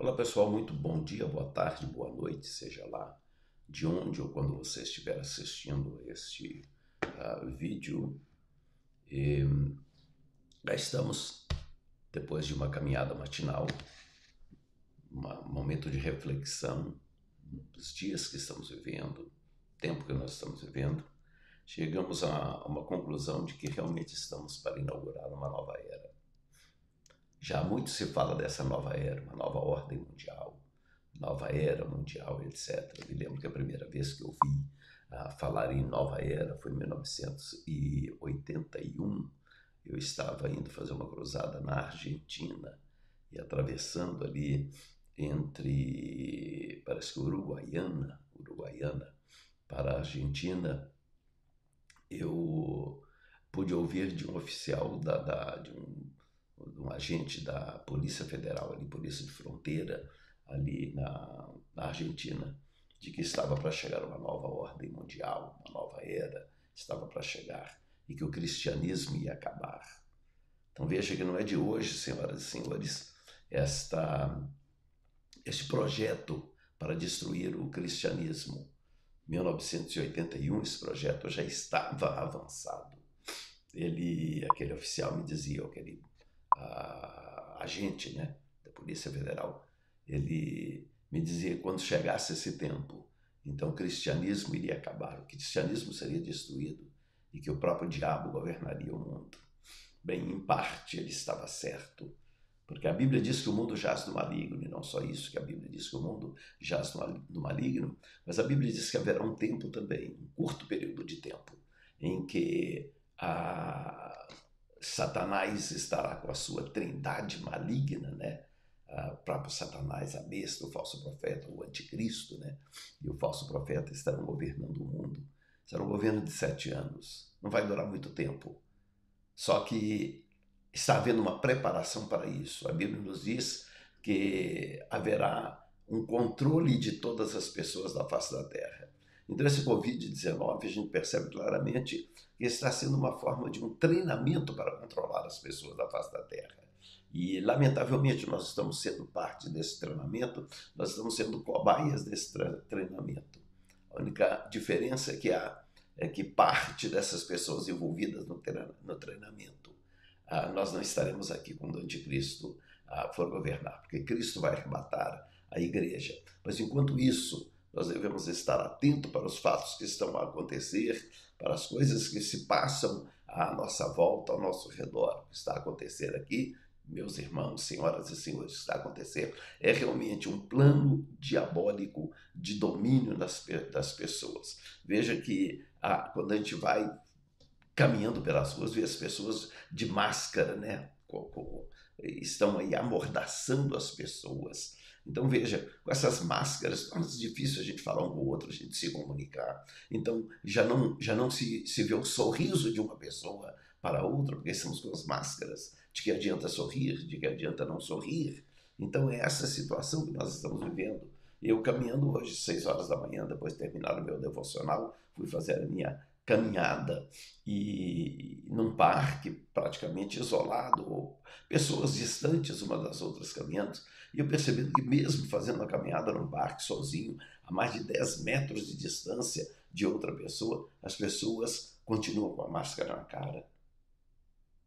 Olá pessoal, muito bom dia, boa tarde, boa noite, seja lá de onde ou quando você estiver assistindo este uh, vídeo. E, já estamos depois de uma caminhada matinal, um momento de reflexão dos dias que estamos vivendo, tempo que nós estamos vivendo, chegamos a uma conclusão de que realmente estamos para inaugurar uma nova era já muito se fala dessa nova era, uma nova ordem mundial, nova era mundial, etc. Eu me lembro que a primeira vez que eu vi uh, falar em nova era foi em 1981. Eu estava indo fazer uma cruzada na Argentina e atravessando ali entre, parece que Uruguaiana, Uruguaiana para a Argentina, eu pude ouvir de um oficial da, da de um agente da Polícia Federal, ali, Polícia de Fronteira, ali na, na Argentina, de que estava para chegar uma nova ordem mundial, uma nova era, estava para chegar, e que o cristianismo ia acabar. Então veja que não é de hoje, senhoras e senhores, esta, este projeto para destruir o cristianismo. 1981, esse projeto já estava avançado. Ele, aquele oficial me dizia, aquele a, agente né, da Polícia Federal, ele me dizia que quando chegasse esse tempo, então o cristianismo iria acabar, o cristianismo seria destruído e que o próprio diabo governaria o mundo. Bem, em parte ele estava certo, porque a Bíblia diz que o mundo jaz no maligno, e não só isso, que a Bíblia diz que o mundo jaz no maligno, mas a Bíblia diz que haverá um tempo também, um curto período de tempo, em que a, Satanás estará com a sua trindade maligna, né? O próprio Satanás, a besta, o falso profeta, o anticristo, né? E o falso profeta estarão governando o mundo. Será um governo de sete anos. Não vai durar muito tempo. Só que está havendo uma preparação para isso. A Bíblia nos diz que haverá um controle de todas as pessoas da face da terra. Então, esse Covid-19, a gente percebe claramente que está sendo uma forma de um treinamento para controlar as pessoas da face da Terra. E, lamentavelmente, nós estamos sendo parte desse treinamento, nós estamos sendo cobaias desse treinamento. A única diferença que há é que parte dessas pessoas envolvidas no treinamento, ah, nós não estaremos aqui quando o anticristo ah, for governar, porque Cristo vai arrebatar a igreja. Mas, enquanto isso, nós devemos estar atentos para os fatos que estão a acontecer, para as coisas que se passam à nossa volta, ao nosso redor. O que está a acontecer aqui, meus irmãos, senhoras e senhores, o que está a acontecer é realmente um plano diabólico de domínio das, das pessoas. Veja que ah, quando a gente vai caminhando pelas ruas, vê as pessoas de máscara, né? Estão aí amordaçando as pessoas então veja, com essas máscaras torna difícil a gente falar um com o outro, a gente se comunicar. Então já não, já não se, se vê o sorriso de uma pessoa para outra, porque estamos com as máscaras. De que adianta sorrir, de que adianta não sorrir. Então é essa situação que nós estamos vivendo. Eu caminhando hoje, seis horas da manhã, depois de terminar o meu devocional, fui fazer a minha caminhada e num parque praticamente isolado, ou pessoas distantes uma das outras caminhando, e eu percebendo que mesmo fazendo a caminhada num parque sozinho, a mais de 10 metros de distância de outra pessoa, as pessoas continuam com a máscara na cara.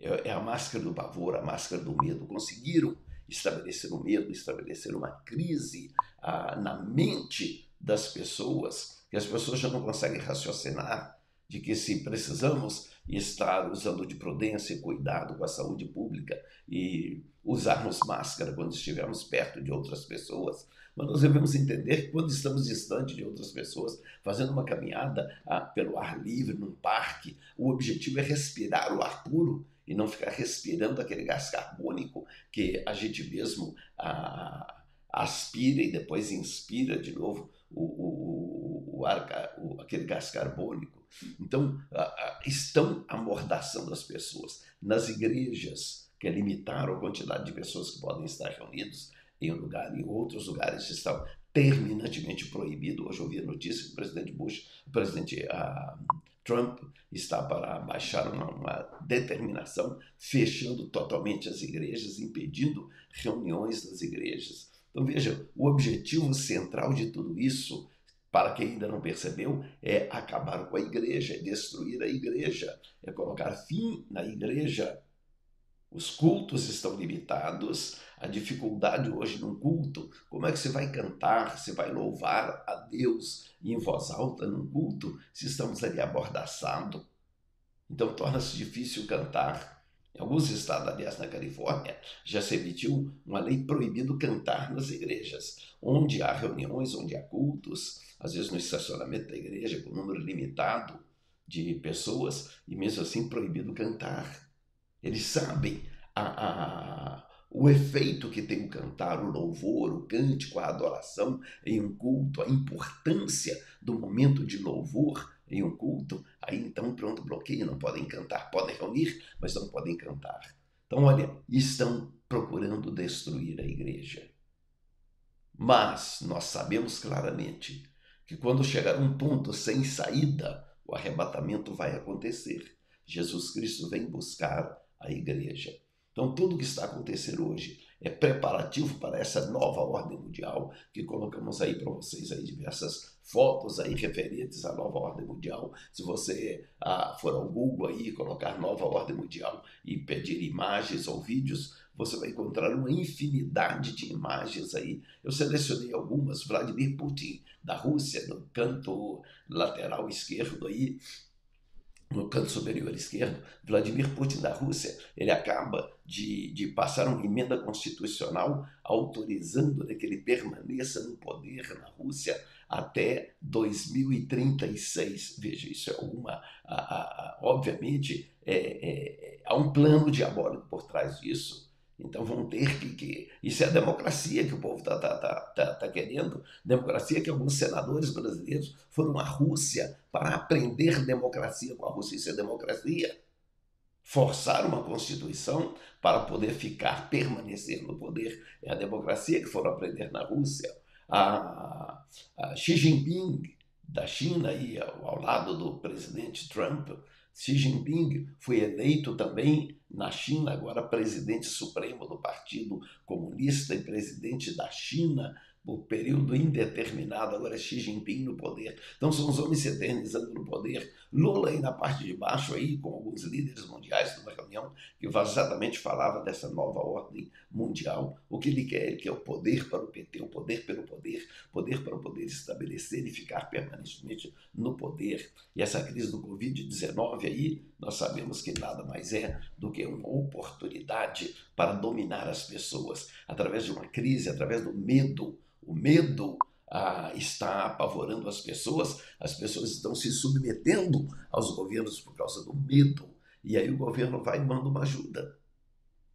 É, é a máscara do pavor, a máscara do medo. Conseguiram estabelecer o medo, estabelecer uma crise ah, na mente das pessoas, que as pessoas já não conseguem raciocinar de que se precisamos estar usando de prudência e cuidado com a saúde pública e usarmos máscara quando estivermos perto de outras pessoas, mas nós devemos entender que quando estamos distante de outras pessoas, fazendo uma caminhada ah, pelo ar livre, num parque, o objetivo é respirar o ar puro e não ficar respirando aquele gás carbônico que a gente mesmo ah, aspira e depois inspira de novo o, o, o ar, o, aquele gás carbônico. Então, estão amordaçando as pessoas. Nas igrejas, que limitaram a quantidade de pessoas que podem estar reunidos em um lugar, em outros lugares estão terminantemente proibido. Hoje eu ouvi a notícia que o presidente Bush, o presidente uh, Trump, está para baixar uma, uma, determinação fechando totalmente as igrejas, impedindo reuniões das igrejas. Então veja, o objetivo central de tudo isso, para quem ainda não percebeu, é acabar com a igreja, é destruir a igreja, é colocar fim na igreja. Os cultos estão limitados, a dificuldade hoje num culto, como é que você vai cantar, você vai louvar a Deus em voz alta num culto, se estamos ali abordaçados? Então torna-se difícil cantar. Em alguns estados, aliás, na Califórnia, já se emitiu uma lei proibindo cantar nas igrejas, onde há reuniões, onde há cultos, às vezes no estacionamento da igreja, com um número limitado de pessoas, e mesmo assim proibido cantar. Eles sabem a, a, o efeito que tem o cantar, o louvor, o cântico, a adoração em um culto, a importância do momento de louvor em um culto. Aí então, pronto, bloqueio, não podem cantar, podem reunir, mas não podem cantar. Então, olha, estão procurando destruir a igreja. Mas nós sabemos claramente que quando chegar um ponto sem saída, o arrebatamento vai acontecer. Jesus Cristo vem buscar a igreja. Então, tudo o que está acontecendo hoje é preparativo para essa nova ordem mundial que colocamos aí para vocês aí diversas fotos aí referentes à nova ordem mundial. Se você ah, for ao Google aí colocar nova ordem mundial e pedir imagens ou vídeos, você vai encontrar uma infinidade de imagens aí. Eu selecionei algumas, Vladimir Putin da Rússia no canto lateral esquerdo aí, no canto superior esquerdo, Vladimir Putin da Rússia, ele acaba de, de passar uma emenda constitucional autorizando né, que ele permaneça no poder na Rússia até 2036. Veja, isso é uma. A, a, a, obviamente, é, é, há um plano diabólico por trás disso. Então vão ter que, que. Isso é a democracia que o povo está tá, tá, tá, tá, querendo. Democracia que alguns senadores brasileiros foram à Rússia para aprender democracia com a Rússia. Isso é democracia. Forçar uma constituição para poder ficar, permanecer no poder. É a democracia que foram aprender na Rússia. A, a Xi Jinping, da China, aí, ao, ao lado do presidente Trump, Xi Jinping foi eleito também na China, agora presidente supremo do Partido Comunista e presidente da China por período indeterminado, agora é Xi Jinping no poder. Então são os homens se eternizando no poder. Lula aí na parte de baixo aí, com alguns líderes mundiais numa reunião que exatamente falava dessa nova ordem mundial. O que ele quer? Ele quer o poder para o PT, o poder pelo poder, poder para o poder estabelecer e ficar permanentemente no poder. E essa crise do Covid-19 aí, nós sabemos que nada mais é do que uma oportunidade para dominar as pessoas através de uma crise, através do medo, o medo ah, está apavorando as pessoas, as pessoas estão se submetendo aos governos por causa do medo. E aí o governo vai e manda uma ajuda.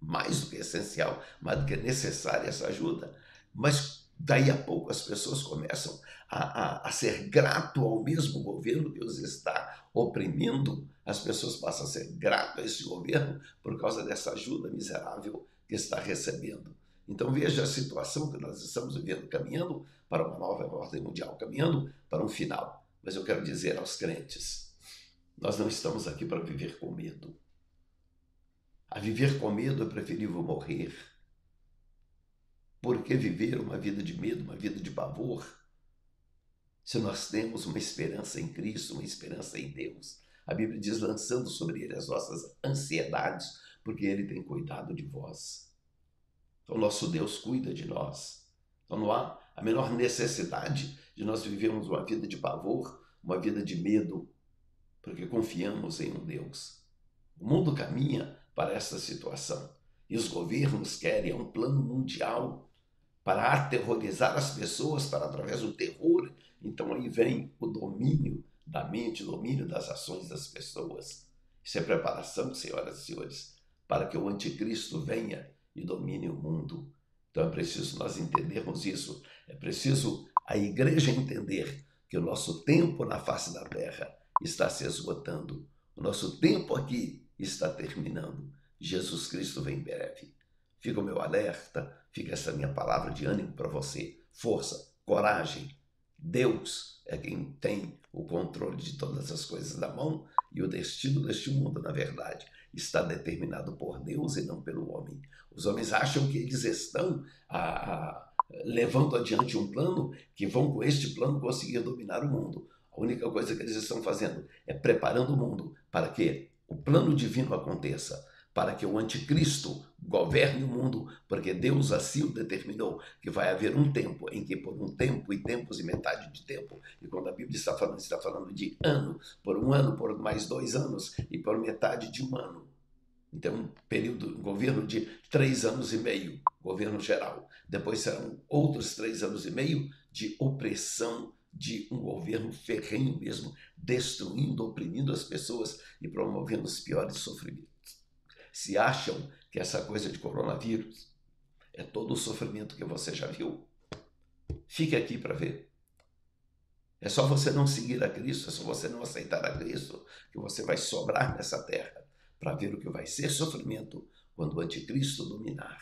Mais do que essencial, mais do que necessária essa ajuda. Mas daí a pouco as pessoas começam a, a, a ser grato ao mesmo governo que os está oprimindo. As pessoas passam a ser grato a esse governo por causa dessa ajuda miserável que está recebendo. Então veja a situação que nós estamos vivendo, caminhando para uma nova ordem mundial, caminhando para um final. Mas eu quero dizer aos crentes: nós não estamos aqui para viver com medo. A viver com medo é preferível morrer. Por que viver uma vida de medo, uma vida de pavor? Se nós temos uma esperança em Cristo, uma esperança em Deus. A Bíblia diz: lançando sobre Ele as nossas ansiedades, porque Ele tem cuidado de vós. Então, nosso Deus cuida de nós. Então, não há a menor necessidade de nós vivermos uma vida de pavor, uma vida de medo, porque confiamos em um Deus. O mundo caminha para essa situação e os governos querem um plano mundial para aterrorizar as pessoas, para através do terror. Então aí vem o domínio da mente, o domínio das ações das pessoas. Isso é preparação, senhoras e senhores, para que o anticristo venha e domine o mundo. Então é preciso nós entendermos isso. É preciso a igreja entender que o nosso tempo na face da terra está se esgotando. O nosso tempo aqui está terminando. Jesus Cristo vem breve. Fica o meu alerta, fica essa minha palavra de ânimo para você. Força, coragem. Deus é quem tem o controle de todas as coisas na mão e o destino deste mundo, na verdade, está determinado por Deus e não pelo homem. Os homens acham que eles estão a, a, levando adiante um plano que vão com este plano conseguir dominar o mundo. A única coisa que eles estão fazendo é preparando o mundo para que o plano divino aconteça, para que o anticristo governe o mundo, porque Deus assim o determinou, que vai haver um tempo em que por um tempo e tempos e metade de tempo, e quando a Bíblia está falando, está falando de ano, por um ano, por mais dois anos e por metade de um ano. Então, um período, um governo de três anos e meio, governo geral. Depois serão outros três anos e meio de opressão de um governo ferrenho mesmo, destruindo, oprimindo as pessoas e promovendo os piores sofrimentos. Se acham que essa coisa de coronavírus é todo o sofrimento que você já viu, fique aqui para ver. É só você não seguir a Cristo, é só você não aceitar a Cristo, que você vai sobrar nessa terra para ver o que vai ser sofrimento quando o anticristo dominar.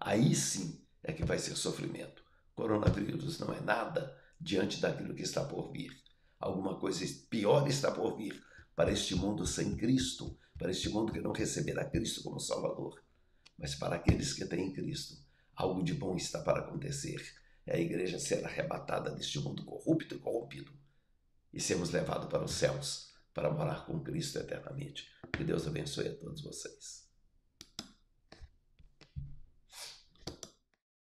Aí sim é que vai ser sofrimento. Coronavírus não é nada diante daquilo que está por vir. Alguma coisa pior está por vir para este mundo sem Cristo, para este mundo que não receberá Cristo como Salvador. Mas para aqueles que têm Cristo, algo de bom está para acontecer. É a igreja ser arrebatada deste mundo corrupto e corrompido e sermos levados para os céus para morar com Cristo eternamente. Que Deus abençoe a todos vocês.